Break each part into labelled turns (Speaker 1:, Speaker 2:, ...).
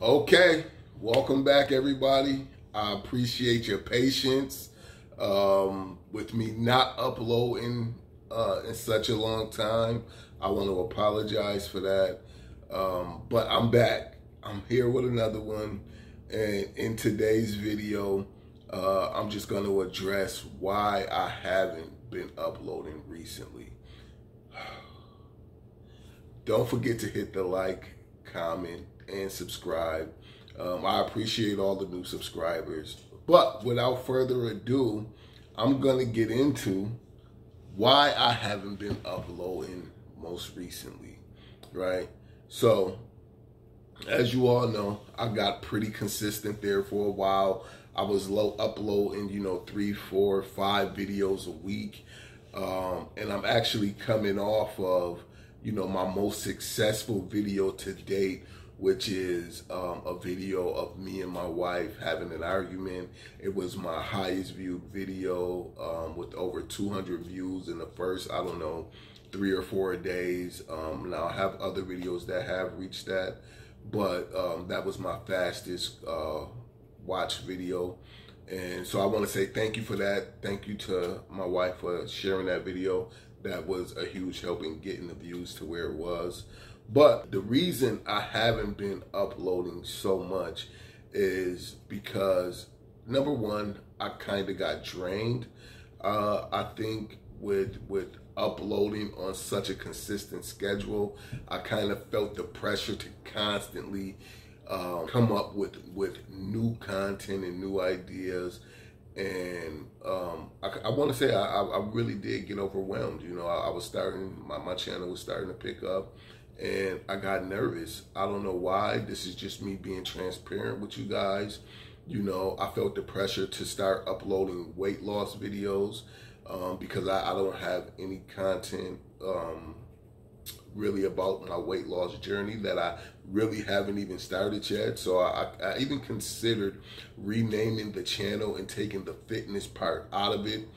Speaker 1: Okay, welcome back, everybody. I appreciate your patience um, with me not uploading uh, in such a long time. I want to apologize for that, um, but I'm back. I'm here with another one, and in today's video, uh, I'm just going to address why I haven't been uploading recently. Don't forget to hit the like, comment, and subscribe. Um, I appreciate all the new subscribers. But without further ado, I'm going to get into why I haven't been uploading most recently, right? So, as you all know, I got pretty consistent there for a while. I was low uploading, you know, three, four, five videos a week. Um, and I'm actually coming off of, you know, my most successful video to date, which is um, a video of me and my wife having an argument. It was my highest viewed video um, with over 200 views in the first, I don't know, three or four days. Um, now I have other videos that have reached that, but um, that was my fastest uh, watch video. And so I want to say thank you for that. Thank you to my wife for sharing that video. That was a huge help in getting the views to where it was. But the reason I haven't been uploading so much is because number one, I kind of got drained. Uh, I think with with uploading on such a consistent schedule, I kind of felt the pressure to constantly um, come up with with new content and new ideas. And um, I, I want to say I, I, really did get overwhelmed. You know, I, I was starting my, my channel was starting to pick up and I got nervous. I don't know why. This is just me being transparent with you guys. You know, I felt the pressure to start uploading weight loss videos um, because I, I, don't have any content um, really about my weight loss journey that I really haven't even started yet. So I, I even considered renaming the channel and taking the fitness part out of it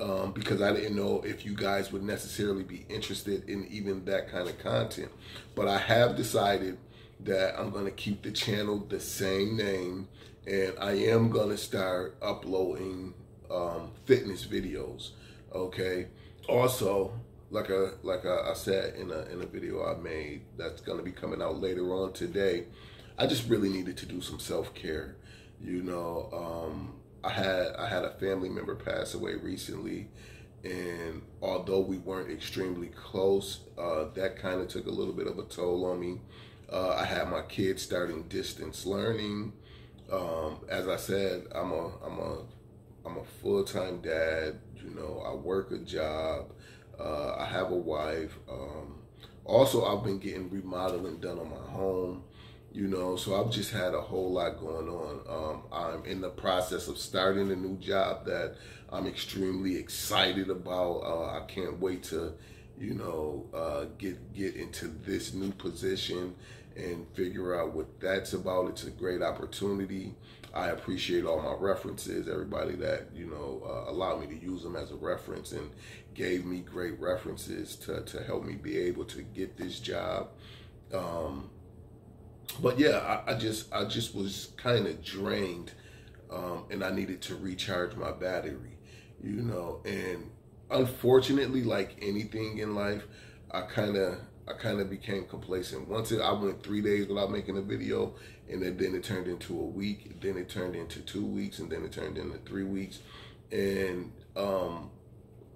Speaker 1: um, because I didn't know if you guys would necessarily be interested in even that kind of content. But I have decided that I'm going to keep the channel the same name and I am going to start uploading um, fitness videos. Okay. Also, like I, like I, said in a, in a video I made that's going to be coming out later on today, I just really needed to do some self-care. You know, um, I had I had a family member pass away recently, and although we weren't extremely close, uh, that kind of took a little bit of a toll on me. Uh, I had my kids starting distance learning. Um, as I said, I'm a I'm a I'm a full time dad. You know, I work a job. Uh, I have a wife. Um, also, I've been getting remodeling done on my home you know so i've just had a whole lot going on um, i'm in the process of starting a new job that i'm extremely excited about uh, i can't wait to you know uh, get get into this new position and figure out what that's about it's a great opportunity i appreciate all my references everybody that you know uh, allowed me to use them as a reference and gave me great references to, to help me be able to get this job um, but yeah, I, I, just I just was kind of drained, um, and I needed to recharge my battery, you know. And unfortunately, like anything in life, I kind of I kind of became complacent. Once it, I went three days without making a video, and then, it turned into a week, then it turned into two weeks, and then it turned into three weeks, and um,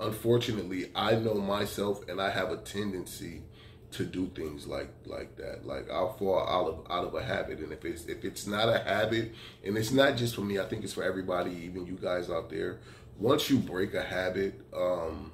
Speaker 1: unfortunately, I know myself, and I have a tendency to do things like like that. Like I'll fall out of out of a habit, and if it's if it's not a habit, and it's not just for me, I think it's for everybody, even you guys out there. Once you break a habit, um,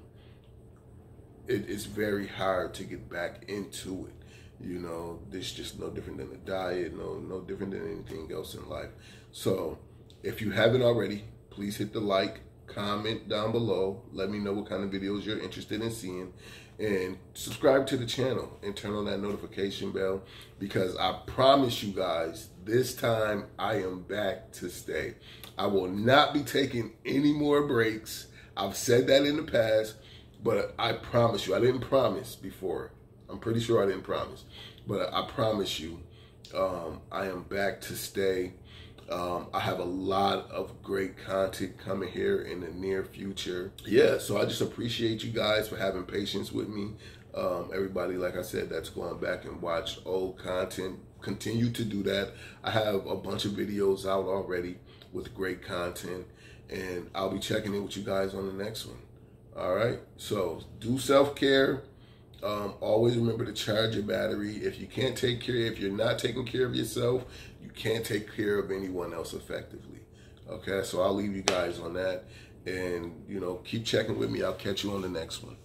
Speaker 1: it, it's very hard to get back into it. You know, this just no different than a diet, no no different than anything else in life. So, if you haven't already, please hit the like, comment down below. Let me know what kind of videos you're interested in seeing and subscribe to the channel and turn on that notification bell because I promise you guys this time I am back to stay. I will not be taking any more breaks. I've said that in the past, but I promise you, I didn't promise before. I'm pretty sure I didn't promise, but I promise you Um, I am back to stay. Um, I have a lot of great content coming here in the near future. Yeah, so I just appreciate you guys for having patience with me. Um, everybody, like I said, that's going back and watch old content, continue to do that. I have a bunch of videos out already with great content, and I'll be checking in with you guys on the next one. All right, so do self care. Um, always remember to charge your battery. If you can't take care, if you're not taking care of yourself, you can't take care of anyone else effectively. Okay, so I'll leave you guys on that, and you know, keep checking with me. I'll catch you on the next one.